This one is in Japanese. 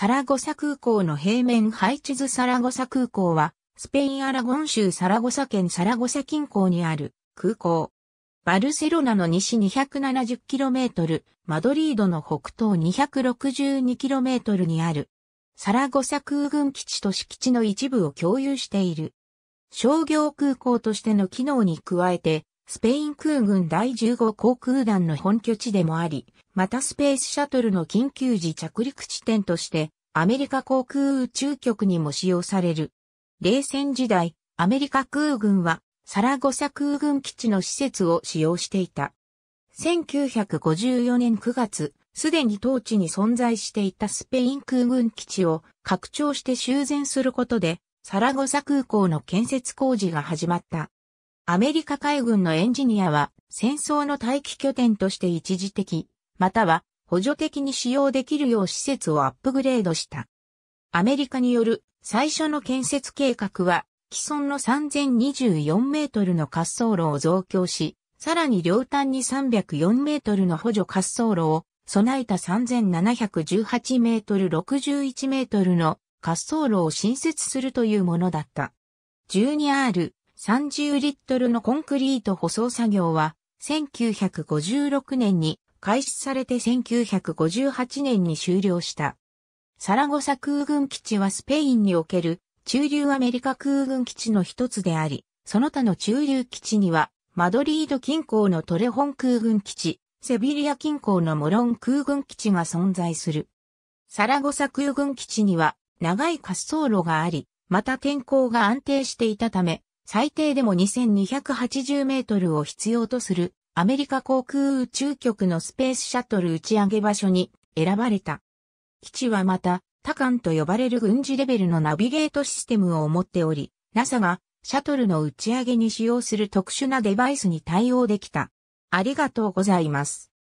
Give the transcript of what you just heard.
サラゴサ空港の平面配置図サラゴサ空港は、スペインアラゴン州サラゴサ県サラゴサ近郊にある空港。バルセロナの西 270km、マドリードの北東 262km にある。サラゴサ空軍基地と敷地の一部を共有している。商業空港としての機能に加えて、スペイン空軍第15航空団の本拠地でもあり、またスペースシャトルの緊急時着陸地点として、アメリカ航空宇宙局にも使用される。冷戦時代、アメリカ空軍はサラゴサ空軍基地の施設を使用していた。1954年9月、すでに当地に存在していたスペイン空軍基地を拡張して修繕することで、サラゴサ空港の建設工事が始まった。アメリカ海軍のエンジニアは戦争の待機拠点として一時的、または補助的に使用できるよう施設をアップグレードした。アメリカによる最初の建設計画は、既存の3024メートルの滑走路を増強し、さらに両端に304メートルの補助滑走路を備えた3718メートル61メートルの滑走路を新設するというものだった。12R、30リットルのコンクリート舗装作業は、1956年に開始されて1958年に終了した。サラゴサ空軍基地はスペインにおける中流アメリカ空軍基地の一つであり、その他の中流基地には、マドリード近郊のトレホン空軍基地、セビリア近郊のモロン空軍基地が存在する。サラゴサ空軍基地には長い滑走路があり、また天候が安定していたため、最低でも2280メートルを必要とするアメリカ航空宇宙局のスペースシャトル打ち上げ場所に選ばれた。基地はまた、タカンと呼ばれる軍事レベルのナビゲートシステムを持っており、NASA がシャトルの打ち上げに使用する特殊なデバイスに対応できた。ありがとうございます。